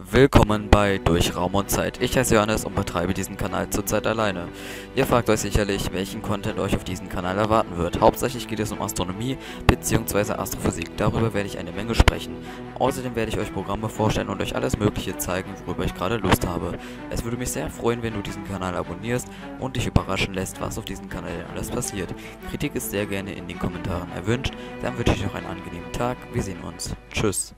Willkommen bei Durch Raum und Zeit. Ich heiße Johannes und betreibe diesen Kanal zurzeit alleine. Ihr fragt euch sicherlich, welchen Content euch auf diesem Kanal erwarten wird. Hauptsächlich geht es um Astronomie bzw. Astrophysik. Darüber werde ich eine Menge sprechen. Außerdem werde ich euch Programme vorstellen und euch alles mögliche zeigen, worüber ich gerade Lust habe. Es würde mich sehr freuen, wenn du diesen Kanal abonnierst und dich überraschen lässt, was auf diesem Kanal alles passiert. Kritik ist sehr gerne in den Kommentaren erwünscht. Dann wünsche ich euch einen angenehmen Tag. Wir sehen uns. Tschüss.